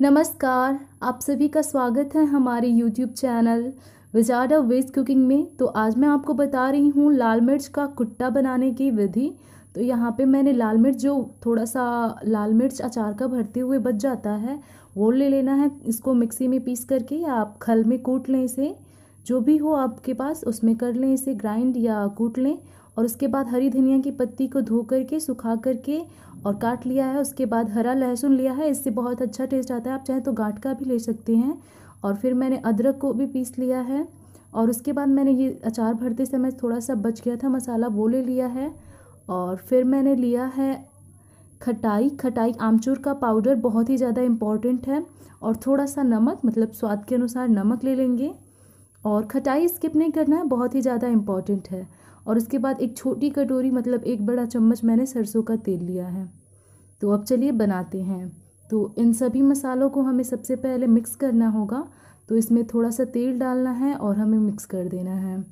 नमस्कार, आप सभी का स्वागत है हमारे YouTube channel wizard of veg cooking में। तो आज मैं आपको बता रही हूँ लाल मिर्च का कुट्टा बनाने की विधि। तो यहाँ पे मैंने लाल मिर्च जो थोड़ा सा लाल मिर्च अचार का भरते हुए बच जाता है, वो ले लेना है इसको मिक्सी में पीस करके या आप खल में कूट लें इसे। जो भी हो आपके पास, उसमें कर लें इसे, ग्राइंड या कूट लें और उसके बाद हरी धनिया की पत्ती को धो करके, सुखा करके और काट लिया है। उसके बाद हरा लहसुन लिया है। इससे बहुत अच्छा टेस्ट आता है। आप चाहें तो गांठ का भी ले सकते हैं। और फिर मैंने अदरक को भी पीस लिया है। और उसके बाद मैंने ये अचार भरते समय थोड़ा सा बच गया था। मसाला वो ले लिया है। और फिर मैंने लिया है खटाई। खटाई आमचूर का पाउडर बहुत ही ज़्यादा इंपॉर्टेंट है। और थोड़ा सा नमक मतलब स्वाद के अनुसार नमक ले लेंगे। और खटाई स्किप नहीं करना है। बहुत ही ज़्यादा इंपॉर्टेंट है। और उसके बाद एक छोटी कटोरी मतलब एक बड़ा चम्मच मैंने सरसों का तेल लिया है। तो अब चलिए बनाते हैं। तो इन सभी मसालों को हमें सबसे पहले मिक्स करना होगा। तो इसमें थोड़ा सा तेल डालना है और हमें मिक्स कर देना है।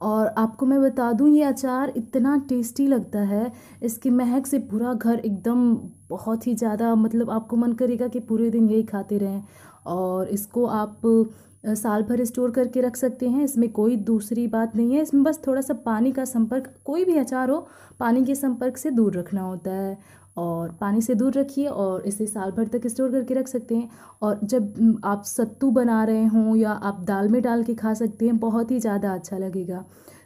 और आपको मैं बता दूँ, ये अचार इतना टेस्टी लगता है, इसकी महक से पूरा घर एकदम बहुत ही ज़्यादा मतलब आपको मन करेगा कि पूरे दिन यही खाते रहें। और इसको आप साल भर स्टोर करके रख सकते हैं। इसमें कोई दूसरी बात नहीं है। इसमें बस थोड़ा सा पानी का संपर्क, कोई भी अचार हो, पानी के संपर्क से दूर रखना होता है। और पानी से दूर रखिए और इसे साल भर तक स्टोर करके रख सकते हैं। और जब आप सत्तू बना रहे हों या आप दाल में डाल के खा सकते हैं, बहुत ही ज़्यादा अच्छा लगेगा।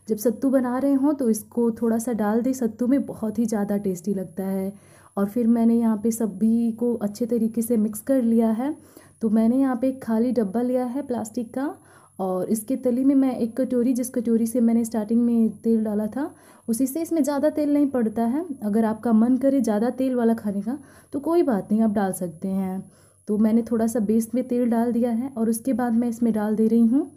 जब सत्तू बना रहे हों तो इसको थोड़ा सा डाल दें। सत्तू में बहुत ही ज़्यादा टेस्टी लगता है। और फिर मैंने यहाँ पे सभी को अच्छे तरीके से मिक्स कर लिया है। तो मैंने यहाँ पे एक खाली डब्बा लिया है प्लास्टिक का और इसके तली में मैं एक कटोरी, जिस कटोरी से मैंने स्टार्टिंग में तेल डाला था, उसी से इसमें ज़्यादा तेल नहीं पड़ता है। अगर आपका मन करे ज़्यादा तेल वाला खाने का तो कोई बात नहीं, आप डाल सकते हैं। तो मैंने थोड़ा सा बेस में तेल डाल दिया है और उसके बाद मैं इसमें डाल दे रही हूँ।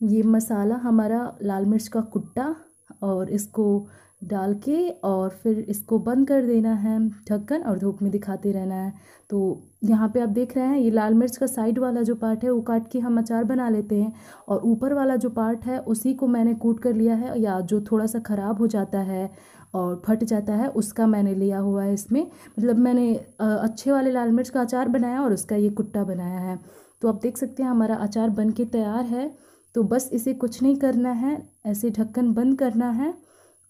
ये मसाला हमारा लाल मिर्च का कुट्टा और इसको डाल के और फिर इसको बंद कर देना है ढक्कन और धूप में दिखाते रहना है। तो यहाँ पे आप देख रहे हैं, ये लाल मिर्च का साइड वाला जो पार्ट है, वो काट के हम अचार बना लेते हैं और ऊपर वाला जो पार्ट है, उसी को मैंने कूट कर लिया है या जो थोड़ा सा ख़राब हो जाता है और फट जाता है, उसका मैंने लिया हुआ है इसमें। मतलब मैंने अच्छे वाले लाल मिर्च का अचार बनाया और उसका ये कुट्टा बनाया है। तो आप देख सकते हैं हमारा अचार बन के तैयार है। तो बस इसे कुछ नहीं करना है, ऐसे ढक्कन बंद करना है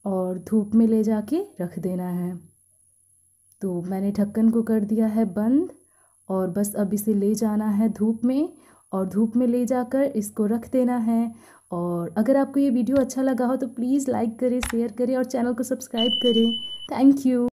और धूप में ले जाके रख देना है। तो मैंने ढक्कन को कर दिया है बंद और बस अब इसे ले जाना है धूप में और धूप में ले जाकर इसको रख देना है। और अगर आपको ये वीडियो अच्छा लगा हो तो प्लीज़ लाइक करें, शेयर करें और चैनल को सब्सक्राइब करें। Thank you.